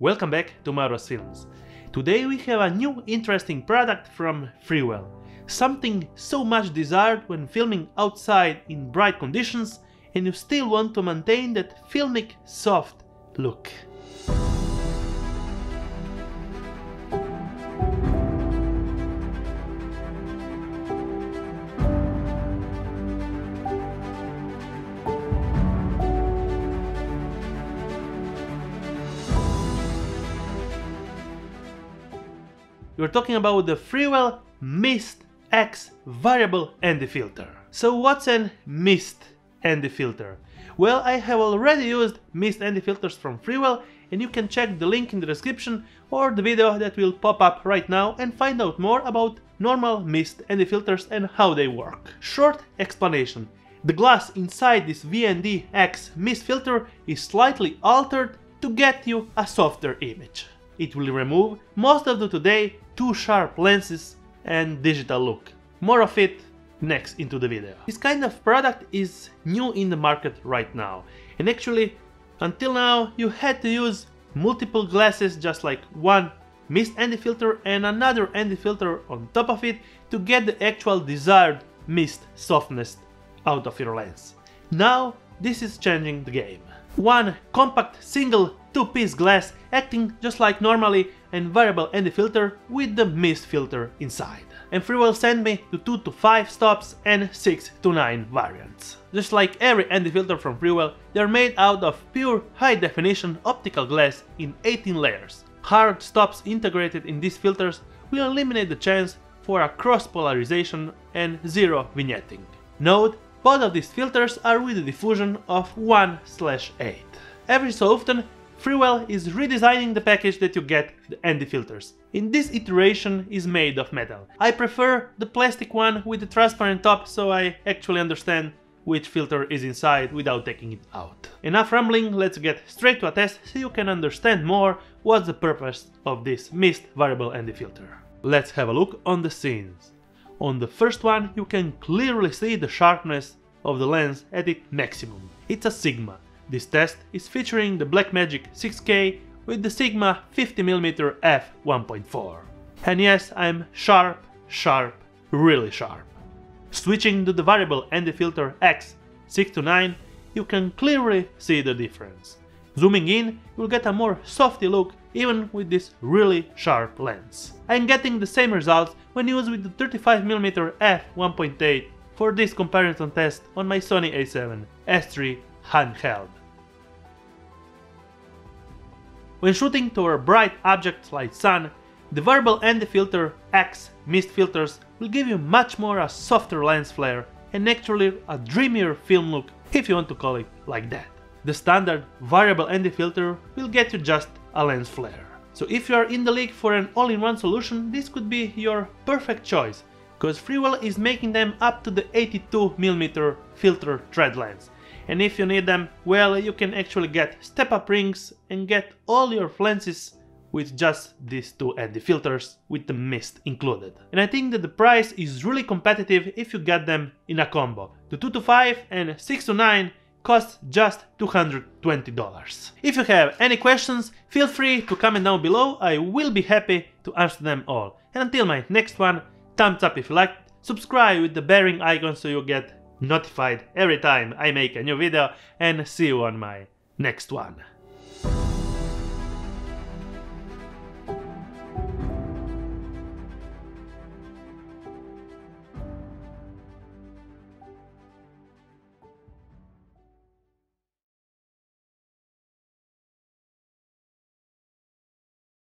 Welcome back to Mauro's Films. Today we have a new interesting product from Freewell. Something so much desired when filming outside in bright conditions and you still want to maintain that filmic soft look. We're talking about the Freewell Mist X variable ND filter. So what's an Mist ND filter? Well, I have already used Mist ND filters from Freewell and you can check the link in the description or the video that will pop up right now and find out more about normal Mist ND filters and how they work. Short explanation. The glass inside this VND X mist filter is slightly altered to get you a softer image. It will remove most of the today too sharp lenses and digital look. More of it next into the video. This kind of product is new in the market right now and actually until now you had to use multiple glasses just like one mist ND filter and another ND filter on top of it to get the actual desired mist softness out of your lens. Now this is changing the game. One compact single two-piece glass acting just like normally and variable ND filter with the mist filter inside. And Freewell sent me to 2 to 5 stops and 6 to 9 variants. Just like every ND filter from Freewell, they are made out of pure high definition optical glass in 18 layers. Hard stops integrated in these filters will eliminate the chance for a cross polarization and zero vignetting. Note both of these filters are with a diffusion of 1/8. Every so often, Freewell is redesigning the package that you get the ND filters. In this iteration is made of metal. I prefer the plastic one with the transparent top so I actually understand which filter is inside without taking it out. Enough rambling, let's get straight to a test so you can understand more what's the purpose of this mist variable ND filter. Let's have a look on the scenes. On the first one you can clearly see the sharpness of the lens at its maximum. It's a Sigma. This test is featuring the Blackmagic 6K with the Sigma 50mm f1.4. And yes, I'm sharp, sharp, really sharp. Switching to the variable ND filter X 6 to 9, you can clearly see the difference. Zooming in, you'll get a more softy look even with this really sharp lens. I'm getting the same results when used with the 35mm f1.8 for this comparison test on my Sony a7 S3 handheld. When shooting toward bright objects like sun, the variable ND filter X mist filters will give you much more a softer lens flare and actually a dreamier film look if you want to call it like that. The standard variable ND filter will get you just a lens flare. So if you are in the league for an all-in-one solution, this could be your perfect choice, because Freewell is making them up to the 82mm filter thread lens. And if you need them, well, you can actually get step-up rings and get all your lenses with just these two ND filters with the mist included. And I think that the price is really competitive if you get them in a combo. The 2 to 5 and 6 to 9 costs just $220. If you have any questions, feel free to comment down below, I will be happy to answer them all. And until my next one, thumbs up if you liked, subscribe with the bearing icon so you get notified every time I make a new video, and see you on my next one.